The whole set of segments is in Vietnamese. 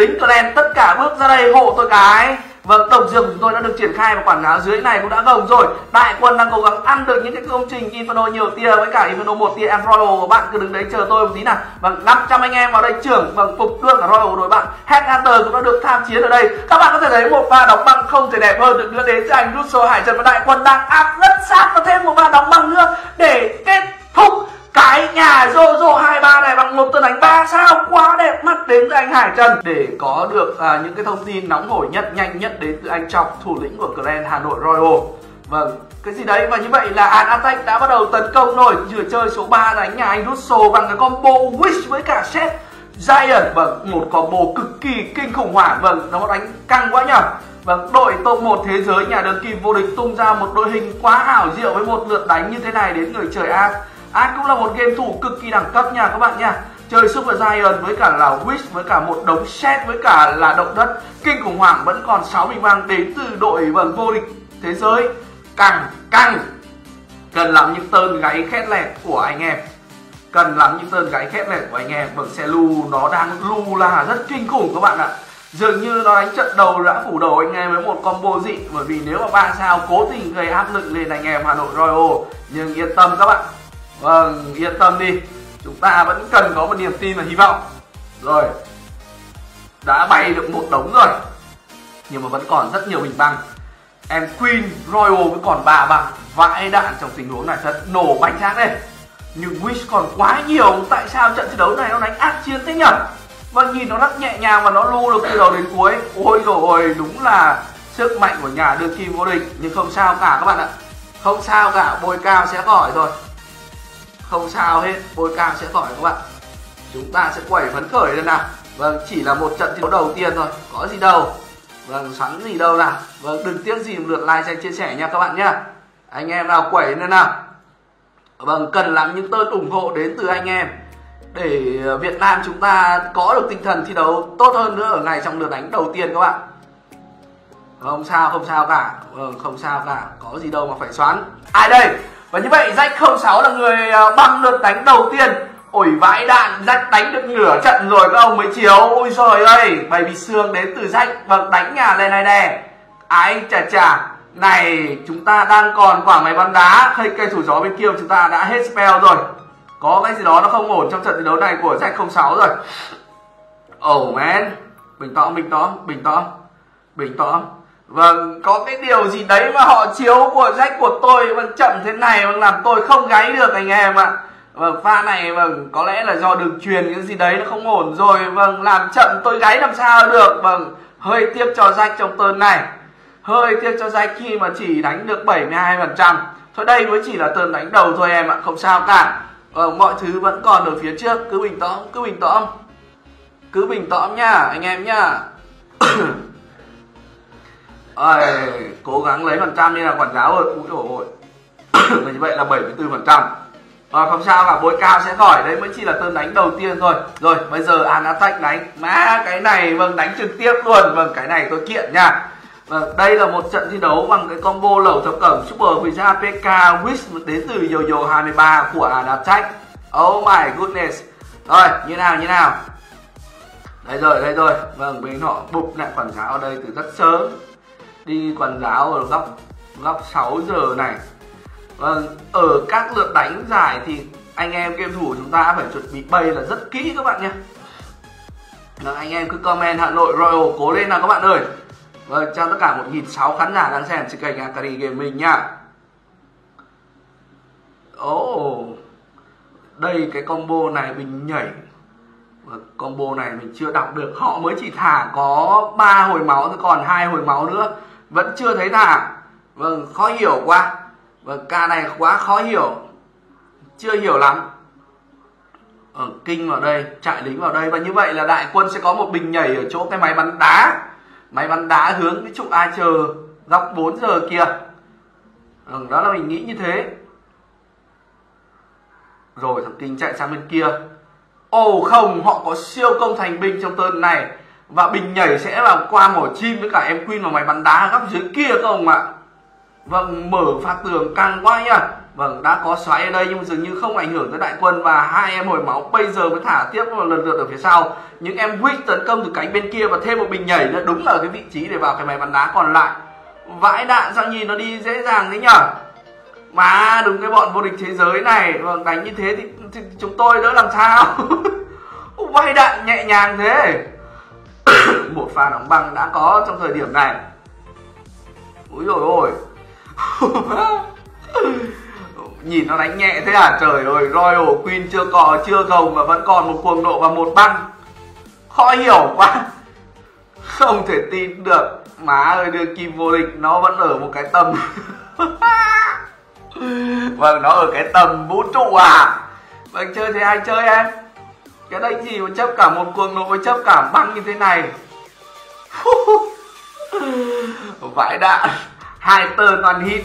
lính clan tất cả bước ra đây hộ tôi cái. Vâng, tổng dược của chúng tôi đã được triển khai và quảng cáo dưới này cũng đã gồng rồi. Đại quân đang cố gắng ăn được những cái công trình Inferno nhiều tia với cả Inferno một tia and Royal Bạn cứ đứng đấy chờ tôi một tí nào. Vâng, 500 anh em vào đây trưởng Vâng, phục luôn cả Royal của đội bạn. Headhunter cũng đã được tham chiến ở đây. Các bạn có thể thấy một pha đóng băng không thể đẹp hơn được nữa đến từ anh Russo Hải Trần và Đại quân đang áp rất sát và thêm một pha đóng băng nữa để kết thúc cái nhà Jojo 23 này bằng một tuần đánh ba sao? Quá đẹp mắt đến từ anh Hải Trần. Để có được à, những cái thông tin nóng hổi nhất nhanh nhất đến từ anh Trọng thủ lĩnh của Grand Hà Nội Royal. Vâng cái gì đấy? Và như vậy là An Attack đã bắt đầu tấn công rồi. Vừa chơi số 3 đánh nhà anh Russo bằng cái combo Wish với cả set Giant. Vâng một combo cực kỳ kinh khủng hoảng. Vâng nó đánh căng quá nhở Vâng, đội top 1 thế giới nhà đương kim vô địch tung ra một đội hình quá ảo diệu với một lượt đánh như thế này đến người trời An An cũng là một game thủ cực kỳ đẳng cấp nha các bạn nha. Chơi Super Giant với cả là Wish, với cả một đống set với cả là động đất. Kinh khủng hoảng vẫn còn 6 bình băng đến từ đội vâng vô địch thế giới. Càng căng. Cần lắm những tơn gáy khét lẹt của anh em. Cần lắm những tơn gáy khét lẹt của anh em. Vâng xe lu nó đang lu là rất kinh khủng các bạn ạ. Dường như nó đánh trận đầu đã phủ đầu anh em với một combo dị. Bởi vì nếu mà ba sao cố tình gây áp lực lên anh em Hà Nội Royal. Nhưng yên tâm các bạn. Vâng, yên tâm đi. Chúng ta vẫn cần có một niềm tin và hy vọng. Rồi Đã bay được một đống rồi. Nhưng mà vẫn còn rất nhiều bình băng. Em Queen Royal vẫn còn ba bằng Vãi đạn trong tình huống này thật nổ bánh tráng đây Nhưng Wish còn quá nhiều. Tại sao trận thi đấu này nó đánh ác chiến thế nhỉ? Vâng nhìn nó rất nhẹ nhàng và nó lưu được từ đầu đến cuối. Ôi rồi đúng là sức mạnh của nhà đương kim vô địch. Nhưng không sao cả các bạn ạ. Không sao cả, bồi cao sẽ khỏi rồi không sao hết bôi cao sẽ khỏi các bạn. Chúng ta sẽ quẩy phấn khởi lên nào. Vâng chỉ là một trận thi đấu đầu tiên thôi, có gì đâu. Vâng sẵn gì đâu nào. Vâng đừng tiếc gì một lượt like, share, chia sẻ nha các bạn nhá. Anh em nào quẩy lên nào. Vâng cần lắm những tơn ủng hộ đến từ anh em. Để ờ, Việt Nam chúng ta có được tinh thần thi đấu tốt hơn nữa ở ngày trong lượt đánh đầu tiên các bạn. Không sao không sao cả. Vâng không sao cả. Có gì đâu mà phải xoắn. Ai đây? Và như vậy Jack 06 là người à, băng bằng lượt đánh đầu tiên. Ủi vãi đạn, Jack đánh được nửa trận rồi các ông mới chiếu. Ôi trời ơi, bày bị xương đến từ Jack. Vâng, đánh nhà lên này nè. Ái chà chà. Này, chúng ta đang còn quả máy bắn đá. Hay cây thủ gió bên kia chúng ta đã hết spell rồi. Có cái gì đó nó không ổn trong trận thi đấu này của Jack 06 rồi. Oh man Bình tĩnh, bình tĩnh, bình tĩnh Bình tĩnh Vâng, có cái điều gì đấy mà họ chiếu của rách của tôi vâng chậm thế này vâng làm tôi không gáy được anh em ạ. Vâng, pha này vâng có lẽ là do đường truyền cái gì đấy nó không ổn rồi. Vâng, làm chậm tôi gáy làm sao được. Vâng, hơi tiếc cho rách trong tơn này. Hơi tiếc cho rách khi mà chỉ đánh được 72%. Thôi đây mới chỉ là tơn đánh đầu thôi em ạ, không sao cả. Vâng, mọi thứ vẫn còn ở phía trước, cứ bình tĩnh, cứ bình tĩnh. Cứ bình tĩnh nha, anh em nha Ôi, cố gắng lấy phần trăm như là quản giáo rồi cũng dồi hội như vậy là 74 phần trăm. Và không sao cả bối cao sẽ khỏi đấy mới chỉ là tơn đánh đầu tiên thôi. Rồi bây giờ an attack đánh. Má cái này vâng đánh trực tiếp luôn. Vâng cái này tôi kiện nha. Vâng đây là một trận thi đấu bằng cái combo lẩu thập cẩm super visa pk wish đến từ yoyo 23 của an attack oh my goodness. Rồi như nào như nào? Đây rồi đây rồi. Vâng bên họ bục lại quản giáo ở đây từ rất sớm đi quần giáo ở góc góc 6 giờ này. Vâng ở các lượt đánh giải thì anh em game thủ chúng ta phải chuẩn bị bay là rất kỹ các bạn nhé. Vâng, anh em cứ comment Hà Nội Royal cố lên nào các bạn ơi. Vâng chào tất cả 1.600 khán giả đang xem trên kênh Akari Gaming nha. Oh, đây cái combo này mình nhảy. Vâng, combo này mình chưa đọc được. Họ mới chỉ thả có ba hồi máu thôi còn hai hồi máu nữa vẫn chưa thấy thả à? vâng khó hiểu quá. Vâng ca này quá khó hiểu. Chưa hiểu lắm. Ở kinh vào đây chạy lính vào đây. Và như vậy là đại quân sẽ có một bình nhảy ở chỗ cái máy bắn đá. Máy bắn đá hướng cái trụ ai chờ góc 4 giờ kia ừ, vâng, đó là mình nghĩ như thế. Rồi thằng kinh chạy sang bên kia. Ồ không họ có siêu công thành binh trong tơn này và bình nhảy sẽ là qua mỏ chim với cả em queen và máy bắn đá góc dưới kia các ông ạ. Vâng mở phạt tường càng quá nhá vâng đã có xoáy ở đây nhưng dường như không ảnh hưởng tới đại quân và hai em hồi máu bây giờ mới thả tiếp một lần lượt ở phía sau. Những em Wick tấn công từ cánh bên kia và thêm một bình nhảy nữa đúng là cái vị trí để vào cái máy bắn đá còn lại. Vãi đạn sang nhìn nó đi dễ dàng đấy nhở. Mà đúng cái bọn vô địch thế giới này vâng đánh như thế thì, thì chúng tôi đỡ làm sao? Vãi đạn nhẹ nhàng thế. một pha đóng băng đã có trong thời điểm này. Úi rồi ôi. Nhìn nó đánh nhẹ thế à? Trời ơi, Royal Queen chưa cò chưa gồng mà vẫn còn một cuồng độ và một băng. Khó hiểu quá. Không thể tin được. Má ơi, đưa kim vô địch, nó vẫn ở một cái tầm. Vâng nó ở cái tầm vũ trụ à? Vâng chơi thì ai chơi em? Cái đấy gì mà chấp cả một cuồng nộ với chấp cả băng như thế này. Vãi đạn. Hai tơ toàn hit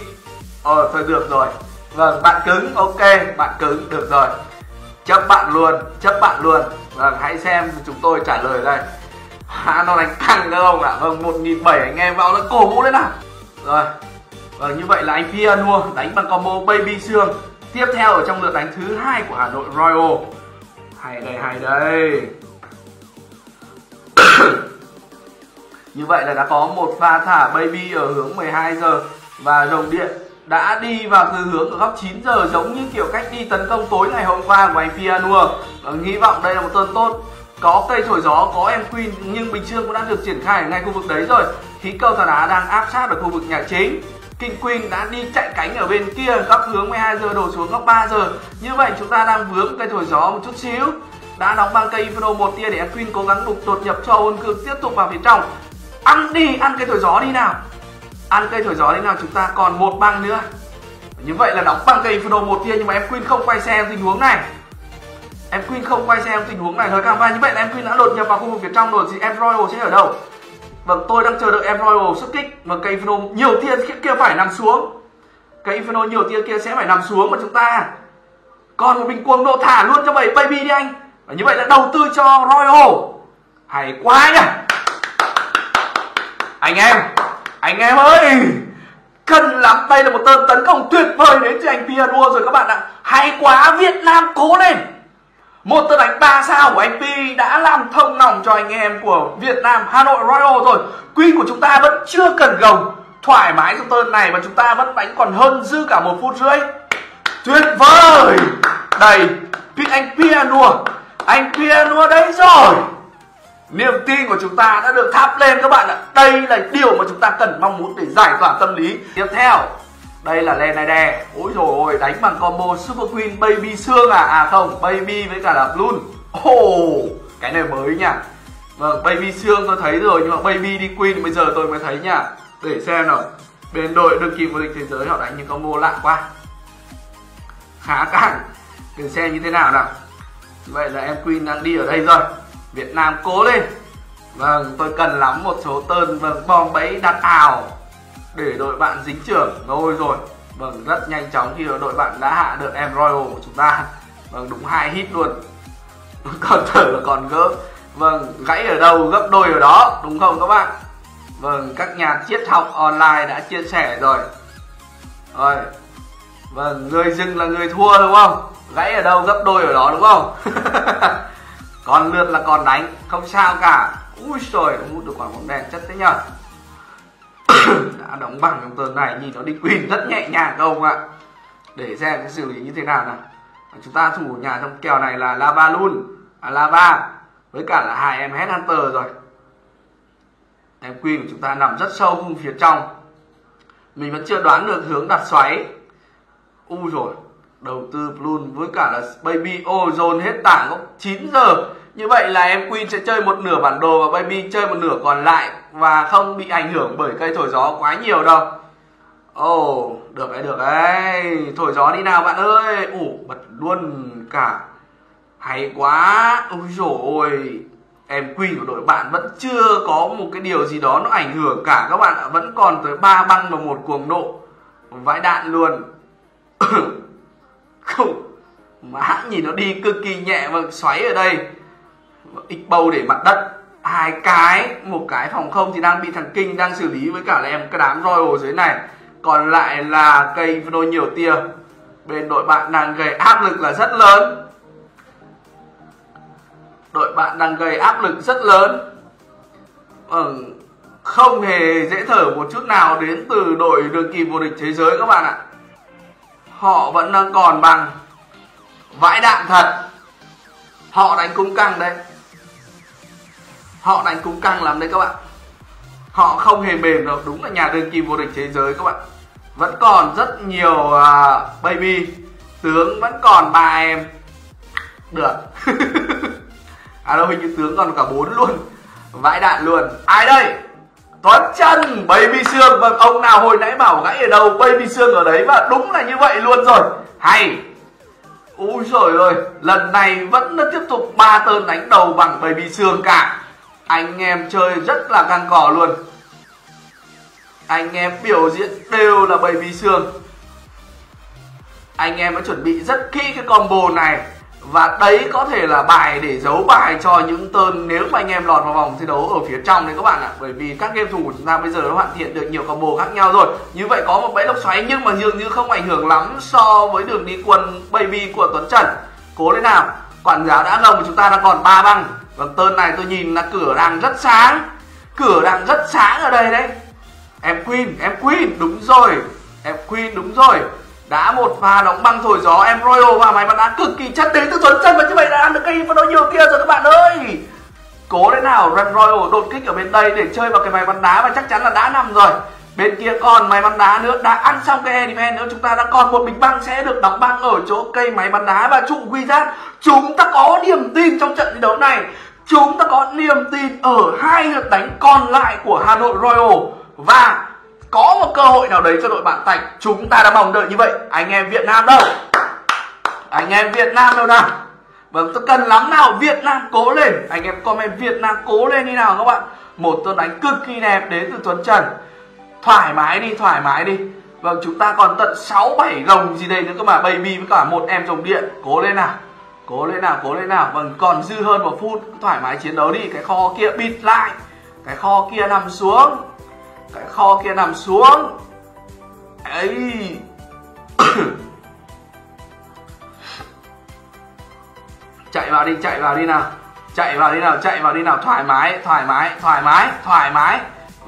ờ thôi được rồi. Vâng bạn cứng ok bạn cứng được rồi. Chấp bạn luôn chấp bạn luôn. Vâng hãy xem chúng tôi trả lời đây. À, nó đánh căng được không ạ? Vâng một nghìn bảy anh em vào là cổ vũ đấy nào. Rồi. Vâng như vậy là anh Pia Nua đánh bằng combo baby xương. Tiếp theo ở trong lượt đánh thứ hai của Hà Nội Royal hay đây hay đây. Như vậy là đã có một pha thả baby ở hướng 12 giờ và dòng điện đã đi vào từ hướng ở góc 9 giờ, giống như kiểu cách đi tấn công tối ngày hôm qua của anh Pianua. Và hy vọng đây là một tuần tốt. Có cây thổi gió, có em Queen, nhưng Bình Dương cũng đã được triển khai ở ngay khu vực đấy rồi. Khí cầu thả đá đang áp sát ở khu vực nhà chính. King Queen đã đi chạy cánh ở bên kia, góc hướng 12 giờ, đổ xuống góc 3 giờ. Như vậy chúng ta đang vướng cây thổi gió một chút xíu. Đã đóng băng cây Inferno một tia để em Queen cố gắng đục đột nhập cho Ôn Cương tiếp tục vào phía trong. Ăn đi, ăn cây thổi gió đi nào. Ăn cây thổi gió đi nào, chúng ta còn một băng nữa. Như vậy là đóng băng cây Inferno một tia, nhưng mà em Queen không quay xe tình huống này. Em Queen không quay xe tình huống này thôi. Cam như vậy là em Queen đã đột nhập vào khu vực phía trong rồi, thì em Royal sẽ ở đâu? Vâng tôi đang chờ đợi em Royal xuất kích và cây Inferno nhiều tia kia phải nằm xuống. Cây Inferno nhiều tia kia sẽ phải nằm xuống mà chúng ta còn một bình cuồng độ thả luôn cho vậy baby đi anh. Và như vậy là đầu tư cho Royal. Hay quá nhỉ. Anh em anh em ơi. Cần lắm, đây là một tơn tấn công tuyệt vời đến từ anh pia đua rồi các bạn ạ. Hay quá, Việt Nam cố lên một tơn đánh 3 sao của anh Pi đã làm thông lòng cho anh em của Việt Nam, Hà Nội Royal rồi. Quy của chúng ta vẫn chưa cần gồng. Thoải mái trong tơn này và chúng ta vẫn đánh còn hơn dư cả một phút rưỡi. Tuyệt vời! Đây anh piano anh piano đấy rồi. Niềm tin của chúng ta đã được thắp lên các bạn ạ. Đây là điều mà chúng ta cần mong muốn để giải tỏa tâm lý. Tiếp theo đây là len này đè ôi rồi ôi đánh bằng combo super queen baby xương à? À không baby với cả là blue, ồ oh, cái này mới nha. Vâng baby xương tôi thấy rồi nhưng mà baby đi queen bây giờ tôi mới thấy nha. Để xem nào. Bên đội đương kim vô địch thế giới họ đánh những combo lạ quá. Khá căng. Để xem như thế nào nào. Vậy là em queen đang đi ở đây rồi. Việt Nam cố lên. Vâng tôi cần lắm một số tên. Vâng bom bẫy đặt ảo để đội bạn dính trưởng. Rồi rồi. Vâng rất nhanh chóng khi đội bạn đã hạ được em Royal của chúng ta. Vâng đúng hai hit luôn. Còn thở là còn gỡ. Vâng gãy ở đâu gấp đôi ở đó. Đúng không các bạn? Vâng các nhà triết học online đã chia sẻ rồi. Rồi. Vâng người dừng là người thua đúng không? Gãy ở đâu, gấp đôi ở đó đúng không? Còn lượt là còn đánh. Không sao cả. Ui trời hút được quả bóng đèn chất thế nhở đã đóng bằng trong tuần này nhìn nó đi quỳnh rất nhẹ nhàng các ông ạ? Để xem cái xử lý như thế nào nào. Chúng ta thủ nhà trong kèo này là lava luôn à, lava với cả là hai em hết hunter rồi. Em quy của chúng ta nằm rất sâu vùng phía trong. Mình vẫn chưa đoán được hướng đặt xoáy. U rồi đầu tư Plun với cả là Baby Ozone hết tảng lúc 9 giờ như vậy là em Queen sẽ chơi một nửa bản đồ và Baby chơi một nửa còn lại và không bị ảnh hưởng bởi cây thổi gió quá nhiều đâu. Ồ, oh, được đấy, được đấy. Thổi gió đi nào bạn ơi. Ủ, bật luôn cả. Hay quá. Ôi dồi ôi. Em Queen của đội bạn vẫn chưa có một cái điều gì đó nó ảnh hưởng cả Các bạn ạ, vẫn còn tới ba băng và một cuồng độ Vãi đạn luôn. Không. Mà hãng nhìn nó đi cực kỳ nhẹ và xoáy ở đây x bầu để mặt đất. Hai cái một cái phòng không thì đang bị thằng kinh đang xử lý với cả là em cái đám roi ở dưới này. Còn lại là cây đôi nhiều tia. Bên đội bạn đang gây áp lực là rất lớn. Đội bạn đang gây áp lực rất lớn. Ừ, không hề dễ thở một chút nào đến từ đội đường kỳ vô địch thế giới các bạn ạ. Họ vẫn đang còn bằng. Vãi đạn thật. Họ đánh cung căng đấy họ đánh cũng căng lắm đấy các bạn. Họ không hề mềm đâu đúng là nhà đương kim vô địch thế giới các bạn. Vẫn còn rất nhiều uh, baby. Tướng vẫn còn ba em. Được. À đâu hình như tướng còn cả bốn luôn. Vãi đạn luôn. Ai đây? Tuấn chân Baby xương. Vâng ông nào hồi nãy bảo gãy ở đâu Baby xương ở đấy. Và đúng là như vậy luôn rồi. Hay. Úi rồi ơi Lần này vẫn tiếp tục ba tơn đánh đầu bằng Baby xương cả. Anh em chơi rất là căng cỏ luôn. Anh em biểu diễn đều là Baby xương Anh em đã chuẩn bị rất kỹ cái combo này. Và đấy có thể là bài để giấu bài cho những tên nếu mà anh em lọt vào vòng thi đấu ở phía trong đấy các bạn ạ. Bởi vì các game thủ của chúng ta bây giờ đã hoàn thiện được nhiều combo khác nhau rồi. Như vậy có một bẫy lốc xoáy nhưng mà dường như không ảnh hưởng lắm so với đường đi quân baby của tuấn trần. Cố lên nào, quản giáo đã ngầm chúng ta đang còn ba băng vâng tên này tôi nhìn là cửa đang rất sáng. Cửa đang rất sáng ở đây đấy. Em queen em queen, đúng rồi. Em queen, đúng rồi. Đã một pha đóng băng thổi gió, em royal và máy bắn đá cực kỳ chất đến từ tuấn chân và như vậy đã ăn được cây và nó nhiều kia rồi các bạn ơi. Cố thế nào run royal đột kích ở bên đây để chơi vào cái máy bắn đá và chắc chắn là đã nằm rồi. Bên kia còn máy bắn đá nữa, đã ăn xong cái air nữa. Chúng ta đã còn một bình băng sẽ được đóng băng ở chỗ cây máy bắn đá và trụ wizard. Chúng ta có niềm tin trong trận thi đấu này chúng ta có niềm tin ở hai lượt đánh còn lại của hà nội royal. Và có một cơ hội nào đấy cho đội bạn Thạch. Chúng ta đã mong đợi như vậy. Anh em Việt Nam đâu? Anh em Việt Nam đâu nào? Vâng tôi cần lắm nào? Việt Nam cố lên. Anh em comment Việt Nam cố lên đi nào các bạn? Một tuần đánh cực kỳ đẹp đến từ Tuấn Trần. Thoải mái đi, thoải mái đi. Vâng chúng ta còn tận 6 7 rồng gì đây nữa cơ mà. Baby với cả một em rồng điện. Cố lên nào cố lên nào, cố lên nào. Vâng còn dư hơn một phút. Thoải mái chiến đấu đi. Cái kho kia bịt lại. Cái kho kia nằm xuống. Cái kho kia nằm xuống. Ấy chạy vào đi, chạy vào đi nào. Chạy vào đi nào, chạy vào đi nào. Thoải mái thoải mái thoải mái thoải mái.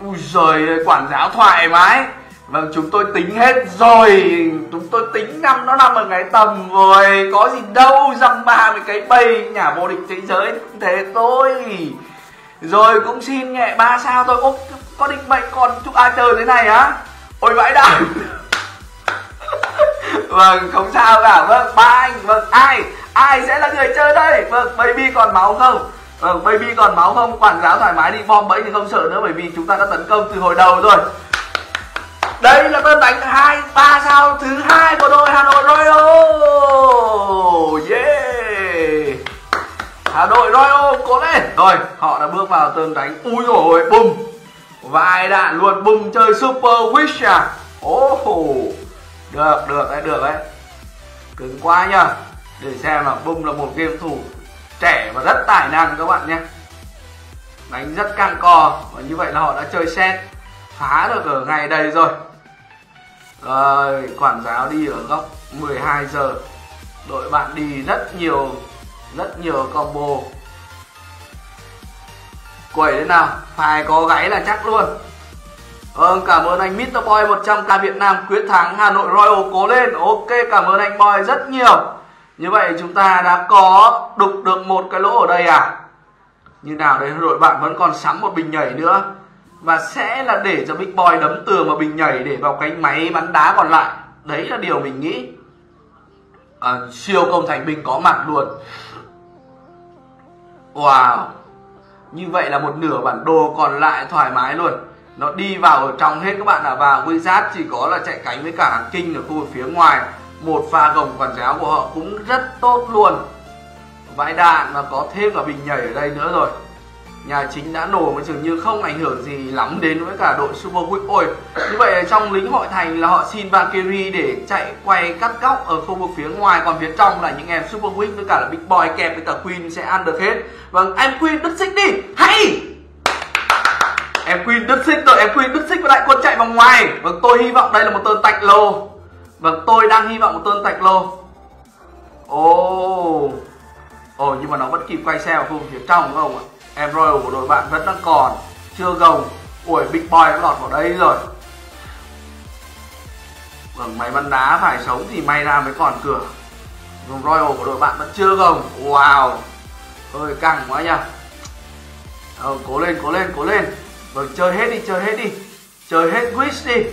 Ui giời quản giáo thoải mái vâng chúng tôi tính hết rồi. Chúng tôi tính năm nó nằm ở cái tầm rồi. Có gì đâu dăm ba với cái bầy nhà vô địch thế giới cũng thế thôi. Rồi cũng xin nhẹ ba sao thôi. Ô, có định mệnh còn chúc ai chơi thế này á? Ôi vãi đạn vâng không sao cả. Vâng ba anh vâng ai? Ai sẽ là người chơi đây? Vâng baby còn máu không? Vâng baby còn máu không? Quản giáo thoải mái đi bom bẫy thì không sợ nữa bởi vì chúng ta đã tấn công từ hồi đầu rồi đây là tên đánh hai ba sao thứ hai của đội hà nội royal. Yeah. Hà nội royal cố lên. Rồi họ đã bước vào tên đánh. Ui rồi bùm vài đạn luôn bùng chơi super wish à. Ô oh, được được đấy được đấy. Cứng quá nhá để xem là bùng là một game thủ trẻ và rất tài năng các bạn nhé. Đánh rất căng co. Và như vậy là họ đã chơi set. Phá được ở ngày đây rồi rồi quản giáo đi ở góc 12 giờ đội bạn đi rất nhiều rất nhiều combo quẩy thế nào phải có gáy là chắc luôn Vâng, cảm ơn anh Mr. Boy 100k Việt Nam quyết thắng Hà Nội Royal cố lên. Ok, cảm ơn anh Boy rất nhiều. Như vậy chúng ta đã có đục được một cái lỗ ở đây à? Như nào đấy đội bạn vẫn còn sắm một bình nhảy nữa. Và sẽ là để cho Big Boy đấm tường và bình nhảy để vào cánh máy bắn đá còn lại. Đấy là điều mình nghĩ. À, siêu công thành binh có mặt luôn. Wow như vậy là một nửa bản đồ còn lại thoải mái luôn nó đi vào ở trong hết các bạn ạ và Wizard chỉ có là chạy cánh với cả hàng kinh ở khu vực phía ngoài một pha gồng quản giáo của họ cũng rất tốt luôn vãi đạn và có thêm cả bình nhảy ở đây nữa rồi nhà chính đã nổ mà dường như không ảnh hưởng gì lắm đến với cả đội Super Quick ôi như vậy trong lính hội thành là họ xin Valkyrie để chạy quay cắt góc ở khu vực phía ngoài, còn phía trong là những em Super Quick với cả là Big Boy kèm với cả Queen sẽ ăn được hết. Vâng em Queen đứt xích đi, hay! Em Queen đứt xích rồi, em Queen đứt xích và đại quân chạy vòng ngoài. Vâng tôi hy vọng đây là một tên tạch lô. Vâng tôi đang hy vọng một tơn tạch lô. Ồ. Ồ, nhưng mà nó vẫn kịp quay xe vào vực phía trong không ạ? Em royal của đội bạn vẫn đang còn chưa gồng. Ủi big boy đã lọt vào đây rồi. Vâng máy bắn đá phải sống thì may ra mới còn cửa. Vùng royal của đội bạn vẫn chưa gồng. Wow Hơi căng quá nha ờ, cố lên cố lên cố lên. Vâng chơi hết đi chơi hết đi. Chơi hết wish đi.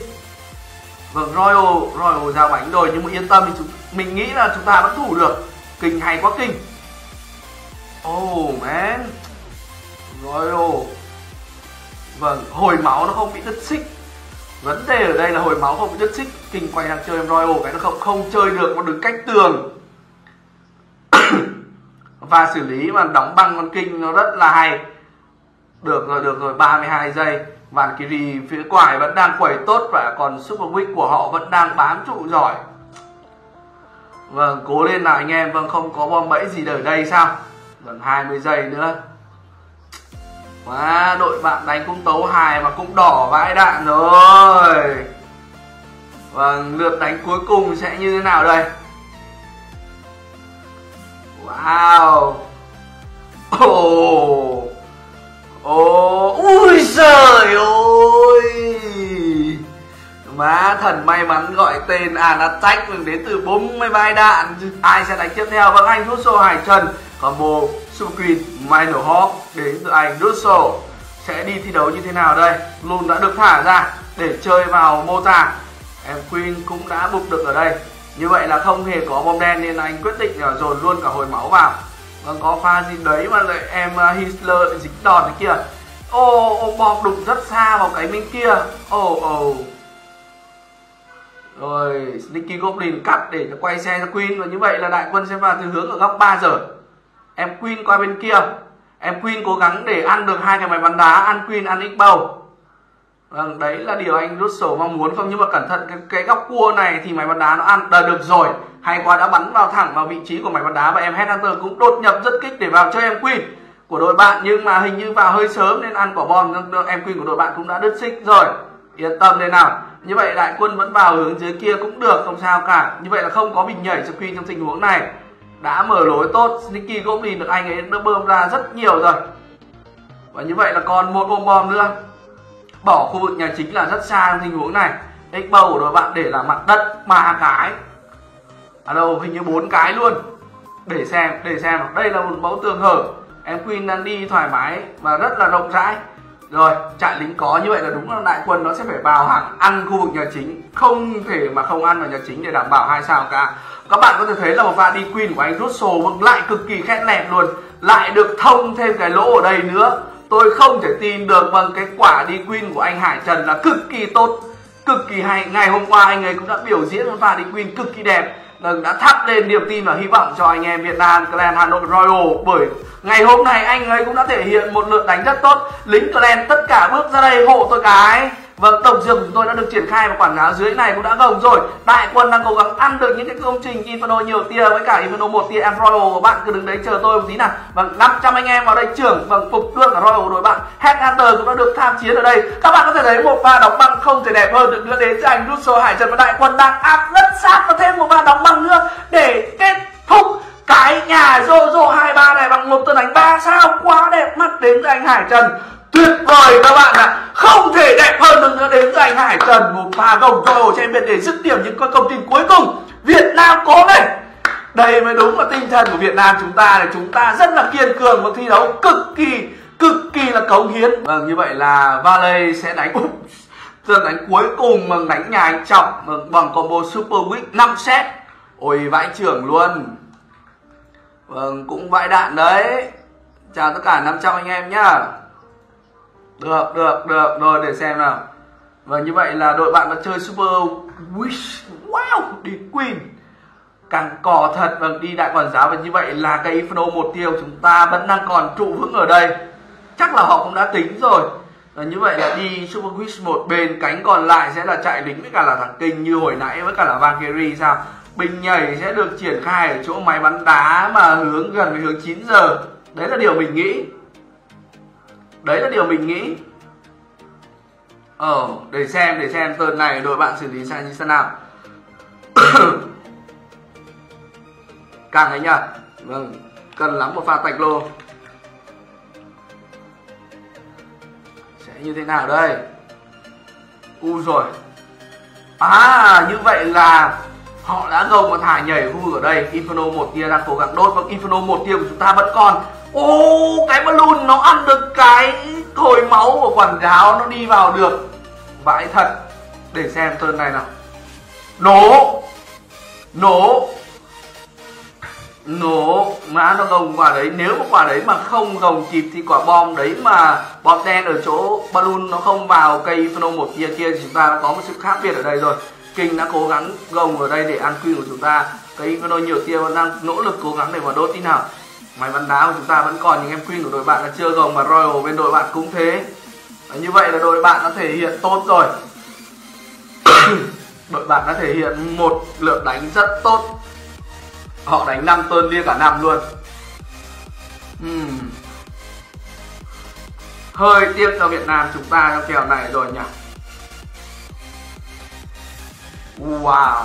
Vâng royal royal ra bánh rồi nhưng mà yên tâm thì chúng mình nghĩ là chúng ta vẫn thủ được. Kinh hay quá kinh. Oh man royal vâng hồi máu nó không bị đứt xích. Vấn đề ở đây là hồi máu không bị đứt xích, kinh quay đang chơi em royal, cái nó không không chơi được, nó đứng cách tường. Và xử lý mà đóng băng con kinh nó rất là hay. Được rồi được rồi 32 giây. Và Kiri phía quải vẫn đang quẩy tốt và còn Super Week của họ vẫn đang bám trụ giỏi. Vâng cố lên nào anh em Vâng không có bom bẫy gì ở đây sao? Vâng, Gần 20 giây nữa. Wow, đội bạn đánh cũng tấu hài mà cũng đỏ vãi đạn rồi. Vâng, lượt đánh cuối cùng sẽ như thế nào đây? Wow. Ồ. Ồ. Ui giời ơi. Má thần may mắn gọi tên Anastack đến từ 43 đạn. Ai sẽ đánh tiếp theo? Vâng anh Russo Hải Trần. Combo Super Queen Minor Hawk đến từ anh Russell Sẽ đi thi đấu như thế nào đây? Luôn đã được thả ra để chơi vào Mota. Em Queen cũng đã bục được ở đây. Như vậy là không hề có bom đen nên anh quyết định là dồn luôn cả hồi máu vào. Vâng có pha gì đấy mà lại em à, Hitler lại dính đòn thế kia? Ô, oh, oh, bom đụng rất xa vào cái bên kia. Ồ, oh, ồ oh. Rồi, Sneaky Goblin cắt để cho quay xe cho Queen. Và như vậy là đại quân sẽ vào từ hướng ở góc 3 giờ. Em Queen qua bên kia. Em Queen cố gắng để ăn được hai cái máy bắn đá Ăn Queen, ăn x bầu Vâng, đấy là điều anh Russell mong muốn không? Nhưng mà cẩn thận cái, cái góc cua này thì máy bắn đá nó ăn là được rồi. Hay quá đã bắn vào thẳng vào vị trí của máy bắn đá Và em Headhunter cũng đột nhập rất kích để vào cho em Queen của đội bạn Nhưng mà hình như vào hơi sớm nên ăn quả bom Em Queen của đội bạn cũng đã đứt xích rồi. Yên tâm đây nào. Như vậy đại quân vẫn vào hướng dưới kia cũng được không sao cả. Như vậy là không có bình nhảy cho Queen trong tình huống này. Đã mở lối tốt, Sneaky Goblin được anh ấy đã bơm ra rất nhiều rồi. Và như vậy là còn một bom bom nữa. Bỏ khu vực nhà chính là rất xa trong tình huống này. X bầu của đội bạn, để là mặt đất, ba cái. À đâu, hình như bốn cái luôn. Để xem để xem đây là một mẫu tường hở. Em queen đang đi thoải mái và rất là rộng rãi rồi trại lính có như vậy là đúng là đại quân nó sẽ phải vào hàng ăn khu vực nhà chính. Không thể mà không ăn vào nhà chính để đảm bảo hai sao cả. Các bạn có thể thấy là một pha đi queen của anh rút sổ vâng, lại cực kỳ khét lẹt luôn. Lại được thông thêm cái lỗ ở đây nữa. Tôi không thể tin được bằng cái quả đi queen của anh Hải Trần là cực kỳ tốt, cực kỳ hay. Ngày hôm qua anh ấy cũng đã biểu diễn một pha đi queen cực kỳ đẹp. Đừng đã thắp lên niềm tin và hy vọng cho anh em Việt Nam Clan Hà Nội Royal. Bởi ngày hôm nay anh ấy cũng đã thể hiện một lượt đánh rất tốt, lính Clan tất cả bước ra đây hộ tôi cái. Vâng, tổng dược của chúng tôi đã được triển khai và quảng cáo dưới này cũng đã gồng rồi. Đại quân đang cố gắng ăn được những cái công trình Inferno nhiều tia với cả Inferno một tia and Royal. Bạn cứ đứng đấy chờ tôi một tí nào. Vâng, 500 anh em vào đây trưởng vâng phục luôn cả Royal của đội bạn. Headhunter cũng đã được tham chiến ở đây. Các bạn có thể thấy một pha đóng băng không thể đẹp hơn được nữa đến từ anh Russo Hải Trần và đại quân đang áp rất sát và thêm một pha đóng băng nữa để kết thúc cái nhà Jojo 23 này bằng một tên đánh ba sao quá đẹp mắt đến từ anh Hải Trần tuyệt vời các bạn ạ à không thể đẹp hơn được nữa. Đến từ anh Hải Trần một pha gồng cho trên bên để dứt điểm những con công trình cuối cùng. Việt Nam có đây đây mới đúng là tinh thần của Việt Nam chúng ta là chúng ta rất là kiên cường và thi đấu cực kỳ cực kỳ là cống hiến. Vâng như vậy là Valley sẽ đánh trận đánh cuối cùng bằng đánh nhà anh trọng bằng, bằng combo super week 5 set. Ôi vãi trưởng luôn. Vâng cũng vãi đạn đấy. Chào tất cả 500 anh em nhá được được được. Rồi, để xem nào. Và như vậy là đội bạn đã chơi super wish. Wow, đi queen. Càng cò thật. Và đi đại quản giáo. Và như vậy là cái inferno một tiêu chúng ta vẫn đang còn trụ vững ở đây. Chắc là họ cũng đã tính rồi. Và như vậy là đi super wish một bên. Cánh còn lại sẽ là chạy lính với cả là thằng kinh như hồi nãy với cả là Valkyrie sao? Bình nhảy sẽ được triển khai ở chỗ máy bắn đá mà hướng gần với hướng 9 giờ. Đấy là điều mình nghĩ đấy là điều mình nghĩ. Ờ để xem để xem tuần này đội bạn xử lý sẽ như thế nào. Càng thấy nhá. Vâng cần lắm một pha tạch lô. Sẽ như thế nào đây? U rồi. À như vậy là họ đã gồng và thả nhảy khu vực ở đây. Inferno một tia đang cố gắng đốt và inferno một tia của chúng ta vẫn còn. Ô, cái balloon nó ăn được cái thổi máu của quản giáo, nó đi vào được. Vãi thật. Để xem turn này nào. Nổ. Nổ. Nổ. Mã nó gồng quả đấy. Nếu mà quả đấy mà không gồng kịp thì quả bom đấy mà bom đen ở chỗ balloon nó không vào cây inferno một kia kia thì chúng ta đã có một sự khác biệt ở đây rồi kinh đã cố gắng gồng ở đây để ăn quy của chúng ta. Cái đội nhiều tia vẫn đang nỗ lực cố gắng để mà đốt tí nào. Máy bắn đá của chúng ta vẫn còn những em queen của đội bạn là chưa gồng và royal bên đội bạn cũng thế. Và như vậy là đội bạn đã thể hiện tốt rồi. Đội bạn đã thể hiện một lượt đánh rất tốt. Họ đánh năm tơn lia cả năm luôn. Uhm. hơi tiếc cho Việt Nam chúng ta trong kèo này rồi nhỉ? Wow.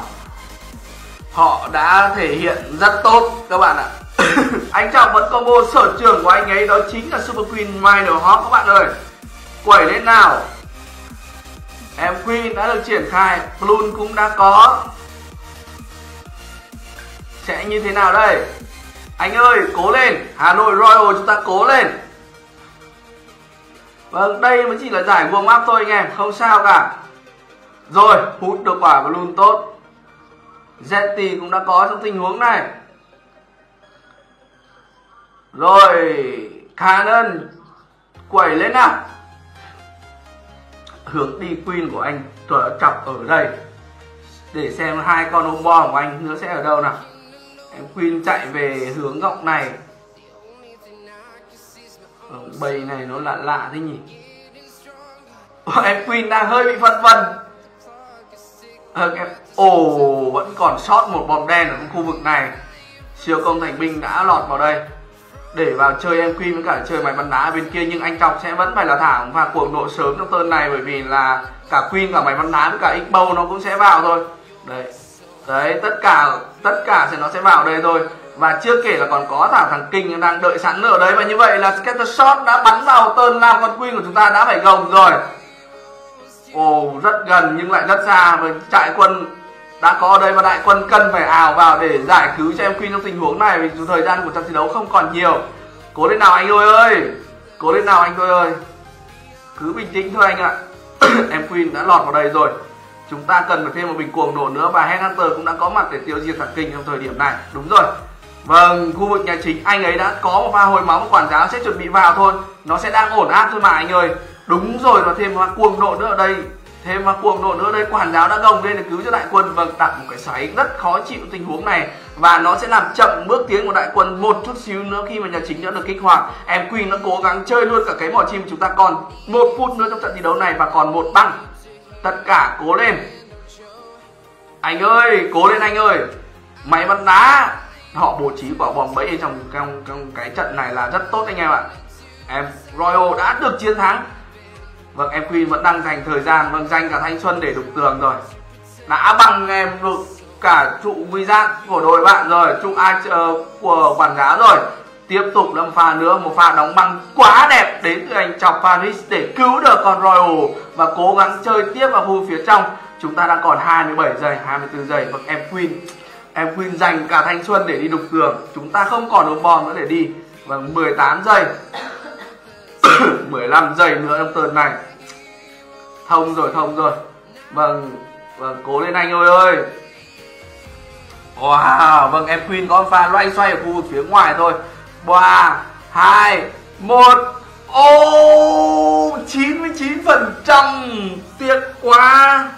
Họ đã thể hiện rất tốt, các bạn ạ. Anh trọng vẫn combo sở trường của anh ấy, đó chính là super queen minor hawk các bạn ơi. Quẩy lên nào. Em queen đã được triển khai balloon cũng đã có. Sẽ như thế nào đây? Anh ơi, cố lên. Hà nội royal, chúng ta cố lên. Vâng đây mới chỉ là giải warm up thôi anh em, không sao cả rồi, hút được quả balloon tốt. Zetty cũng đã có trong tình huống này. Rồi Cannon quẩy lên nào. Hướng đi queen của anh chọc ở đây. Để xem hai con ôm bom của anh nữa sẽ ở đâu nào. Em queen chạy về hướng góc này. Ờ, ở bầy này nó lạ lạ thế nhỉ? Ờ, em queen đang hơi bị phân vân ờ, em... ồ vẫn còn sót một bom đen ở khu vực này. Siêu công thành binh đã lọt vào đây. Để vào chơi em queen với cả chơi máy bắn đá bên kia nhưng anh trọng sẽ vẫn phải là thảm và cuồng độ sớm trong turn này bởi vì là cả queen cả máy bắn đá với cả x nó cũng sẽ vào thôi. Đấy. Đấy tất cả tất cả sẽ nó sẽ vào đây thôi. Và chưa kể là còn có thả thằng kinh đang đợi sẵn ở đấy và như vậy là scatter shot đã bắn vào tên làm con queen của chúng ta đã phải gồng rồi ồ, rất gần nhưng lại rất xa. Và trại quân đã có ở đây và đại quân cần phải ảo vào để giải cứu cho em Queen trong tình huống này. Vì thời gian của trận thi đấu không còn nhiều. Cố lên nào anh ơi ơi! Cố lên nào anh ơi ơi! Cứ bình tĩnh thôi anh ạ. Em Queen đã lọt vào đây rồi. Chúng ta cần phải thêm một bình cuồng nổ nữa và Headhunter cũng đã có mặt để tiêu diệt thằng kinh trong thời điểm này. Đúng rồi. Vâng khu vực nhà chính anh ấy đã có một pha hồi máu quản giáo sẽ chuẩn bị vào thôi. Nó sẽ đang ổn áp thôi mà anh ơi đúng rồi và thêm hoa cuồng độ nữa ở đây. Thêm mà cuồng độ nữa đây. Quản giáo đã gồng lên để cứu cho đại quân. Vâng, và đặt một cái xoáy rất khó chịu tình huống này. Và nó sẽ làm chậm bước tiến của đại quân một chút xíu nữa khi mà nhà chính đã được kích hoạt. Em queen nó cố gắng chơi luôn cả cái mỏ chim. Chúng ta còn một phút nữa trong trận thi đấu này và còn một băng. Tất cả cố lên. Anh ơi cố lên anh ơi. Máy bắn đá. Họ bố trí quả bom bẫy trong, trong trong cái trận này là rất tốt anh em ạ. Em royal đã được chiến thắng. Vâng em quy vẫn đang dành thời gian Vâng dành cả thanh xuân để đục tường rồi. Đã bằng em được cả trụ Wizard của đội bạn rồi Trụ ai uh, ờ, của quản giáo rồi. Tiếp tục là một pha nữa Một pha đóng băng quá đẹp đến từ anh chọc Paris Để cứu được con Royal Và cố gắng chơi tiếp vào khu phía trong. Chúng ta đang còn 27 giây 24 giây. Vâng em Queen Em Queen dành cả thanh xuân để đi đục tường. Chúng ta không còn đồng bom nữa để đi. Vâng 18 giây. 15 giây nữa trong tuần này. Thông rồi thông rồi. Vâng vâng cố lên anh ơi ơi. Wow vâng em queen có pha loay xoay ở khu vực phía ngoài thôi. Ba, hai, một. Ô, chín mươi chín phần trăm. Tiếc quá.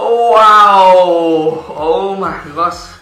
Oh wow. Oh my gosh.